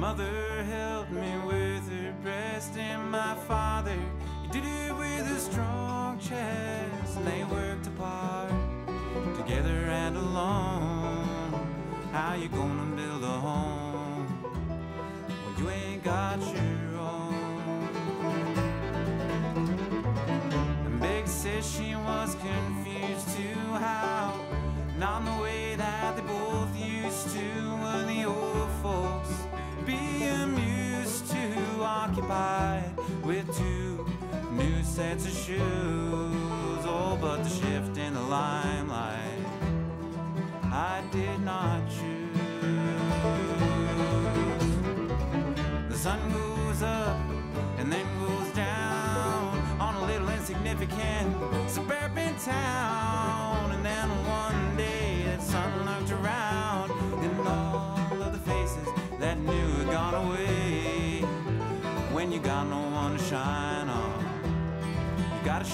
mother held me with her breast, and my father, he did it with a strong chest. And they worked apart, together and alone. How you gonna build a home when you ain't got your own? And Big says she was confused too, how not the way that they both used to. Occupied with two new sets of shoes? Oh, but the shift in the limelight, I did not choose. The sun goes up and then goes down on a little insignificant suburban town.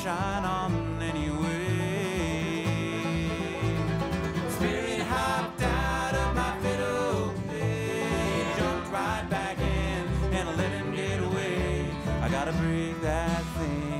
Shine on anyway. Spirit hopped out of my fiddle, he jumped right back in, and I let him get away. I gotta break that thing.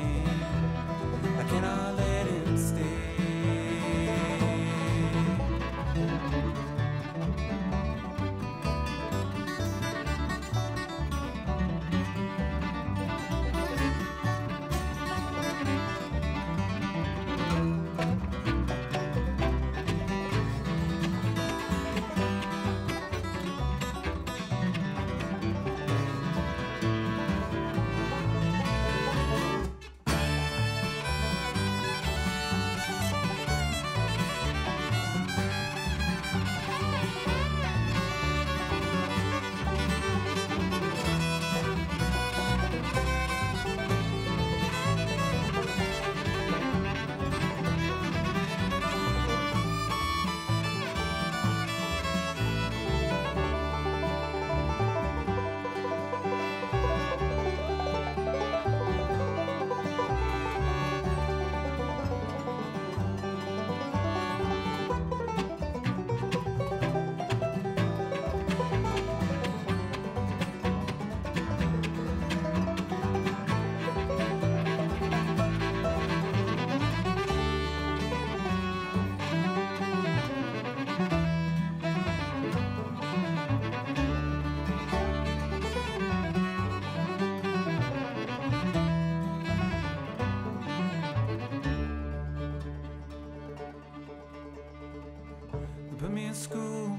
Put me in school,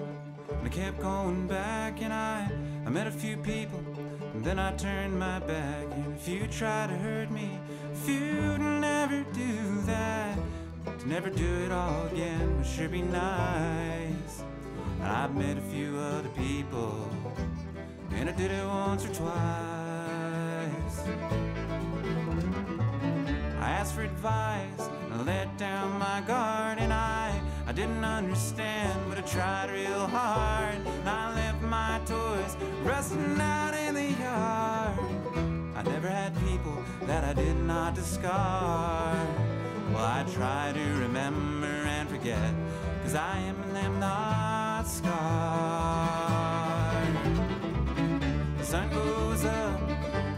and I kept going back, and I, I met a few people, and then I turned my back. And if you try to hurt me, if you'd never do that, to never do it all again would sure be nice. And I've met a few other people, and I did it once or twice. I asked for advice and I let down my guard didn't understand but I tried real hard I left my toys rusting out in the yard I never had people that I did not discard Well I try to remember and forget cause I am and am not scarred the sun goes up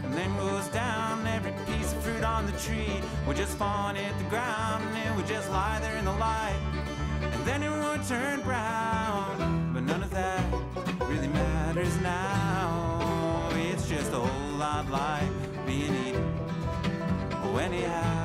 and then goes down. Every piece of fruit on the tree would just fall and hit the ground, and it would just lie there in the light. Then it would turn brown. But none of that really matters now. It's just a whole lot like being eaten. Oh, anyhow.